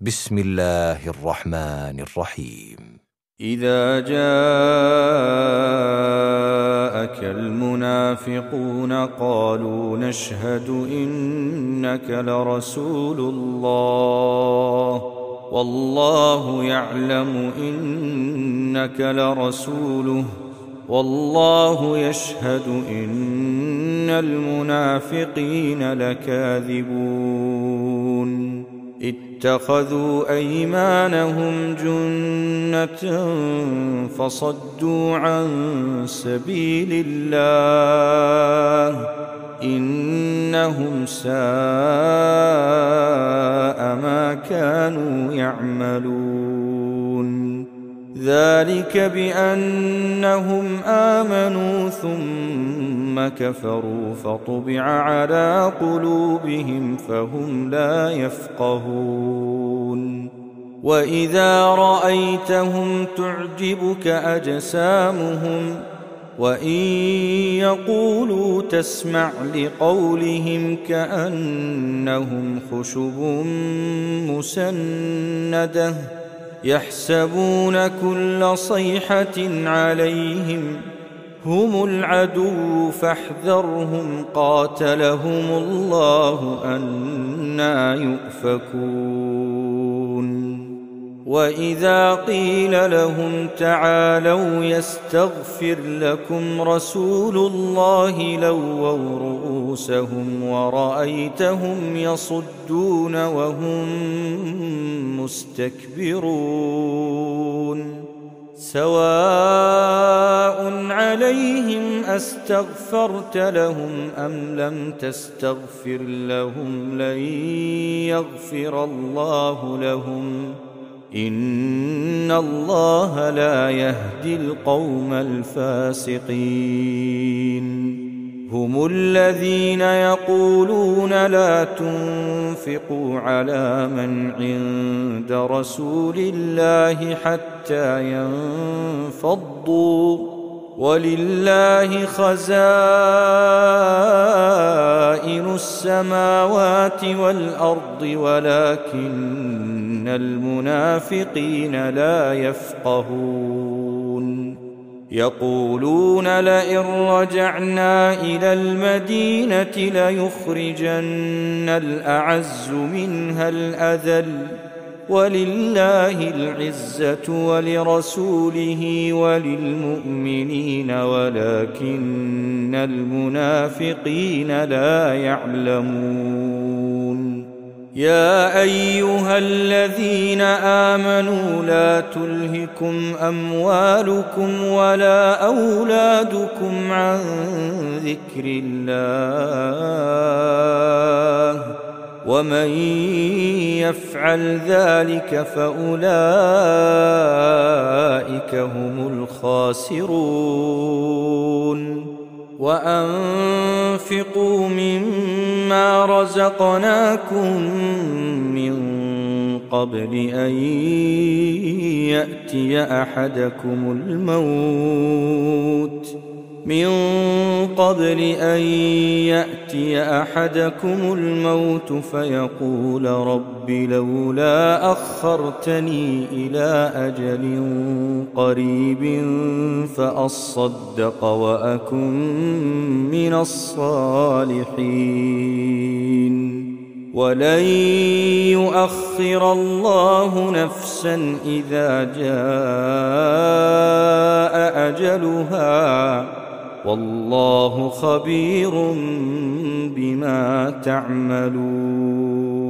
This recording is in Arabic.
بسم الله الرحمن الرحيم إذا جاءك المنافقون قالوا نشهد إنك لرسول الله. والله يعلم إنك لرسوله. والله يشهد إن المنافقين لكاذبون. اتخذوا أيمانهم جنة فصدوا عن سبيل الله إنهم ساء ما كانوا يعملون ذلك بأنهم آمنوا ثم كفروا فطبع على قلوبهم فهم لا يفقهون. وإذا رأيتهم تعجبك أجسامهم وإن يقولوا تسمع لقولهم كأنهم خشب مسندة يحسبون كل صيحة عليهم هم العدو فاحذرهم قاتلهم الله أنا يؤفكون وإذا قيل لهم تعالوا يستغفر لكم رسول الله لووا رؤوسهم ورأيتهم يصدون وهم مستكبرون سواء عليهم أستغفرت لهم أم لم تستغفر لهم لن يغفر الله لهم ان الله لا يهدي القوم الفاسقين هم الذين يقولون لا تنفقوا على من عند رسول الله حتى ينفضوا ولله خزائن السماوات والأرض ولكن المنافقين لا يفقهون. يقولون لئن رجعنا إلى المدينة ليخرجن الأعز منها الأذل. ولله العزة ولرسوله وللمؤمنين ولكن المنافقين لا يعلمون. يا أيها الذين آمنوا لا تلهكم أموالكم ولا أولادكم عن ذكر الله. ومن يفعل ذلك فأولئك هم الخاسرون. وأنفقوا مما رزقناكم من قبل أن يأتي أحدكم الموت. من قبل أن يأتي أحدكم الموت فيقول رب لولا أخرتني إلى أجل قريب فأصدق وأكن من الصالحين. ولن يؤخر الله نفسا إذا جاء أجلها. والله خبير بما تعملون